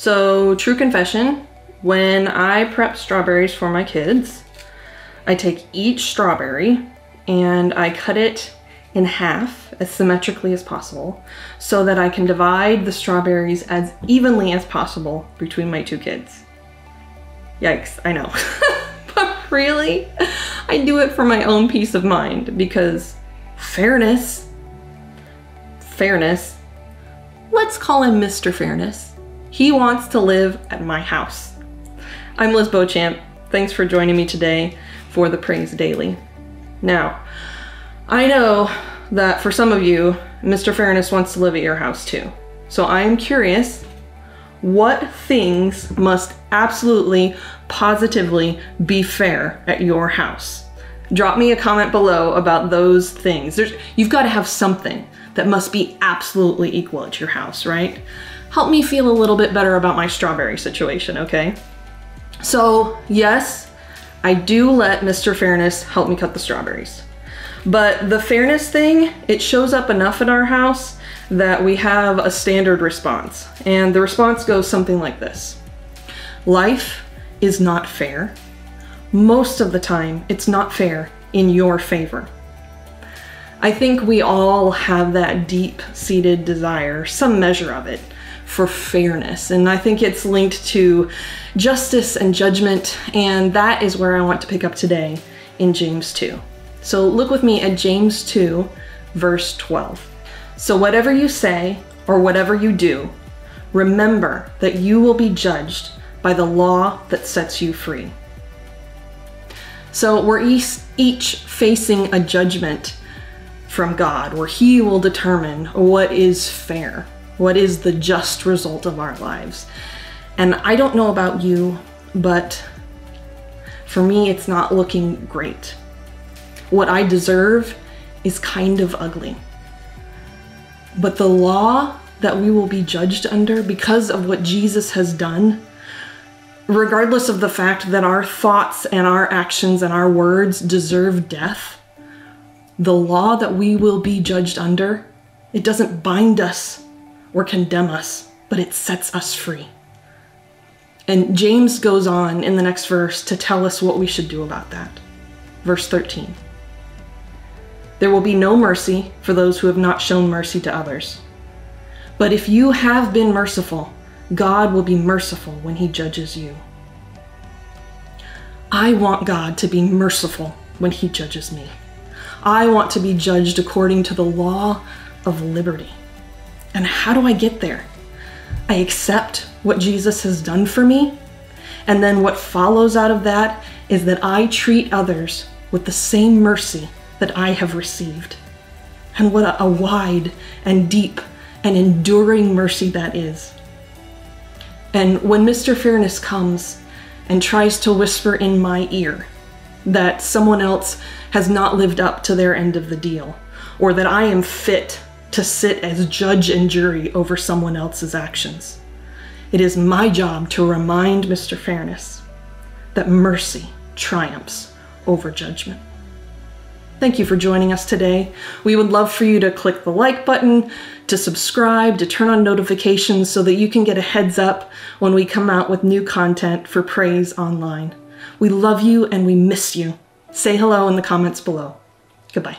So, true confession, when I prep strawberries for my kids, I take each strawberry and I cut it in half as symmetrically as possible so that I can divide the strawberries as evenly as possible between my two kids. Yikes, I know. but really, I do it for my own peace of mind because fairness, fairness, let's call him Mr. Fairness. He wants to live at my house. I'm Liz Beauchamp. Thanks for joining me today for the Praise Daily. Now, I know that for some of you, Mr. Fairness wants to live at your house too. So I am curious what things must absolutely, positively be fair at your house? Drop me a comment below about those things. There's, you've got to have something that must be absolutely equal at your house, right? Help me feel a little bit better about my strawberry situation, okay? So, yes, I do let Mr. Fairness help me cut the strawberries. But the fairness thing, it shows up enough in our house that we have a standard response. And the response goes something like this Life is not fair. Most of the time, it's not fair in your favor. I think we all have that deep seated desire, some measure of it, for fairness. And I think it's linked to justice and judgment. And that is where I want to pick up today in James 2. So look with me at James 2, verse 12. So whatever you say or whatever you do, remember that you will be judged by the law that sets you free. So we're each facing a judgment from God where He will determine what is fair, what is the just result of our lives. And I don't know about you, but for me, it's not looking great what I deserve is kind of ugly. But the law that we will be judged under because of what Jesus has done, regardless of the fact that our thoughts and our actions and our words deserve death, the law that we will be judged under, it doesn't bind us or condemn us, but it sets us free. And James goes on in the next verse to tell us what we should do about that. Verse 13. There will be no mercy for those who have not shown mercy to others. But if you have been merciful, God will be merciful when he judges you. I want God to be merciful when he judges me. I want to be judged according to the law of liberty. And how do I get there? I accept what Jesus has done for me. And then what follows out of that is that I treat others with the same mercy that I have received. And what a, wide and deep and enduring mercy that is. And when Mr. Fairness comes and tries to whisper in my ear that someone else has not lived up to their end of the deal, or that I am fit to sit as judge and jury over someone else's actions, it is my job to remind Mr. Fairness that mercy triumphs over judgment. Thank you for joining us today. We would love for you to click the like button, to subscribe, to turn on notifications so that you can get a heads up when we come out with new content for Praise Online. We love you and we miss you. Say hello in the comments below. Goodbye.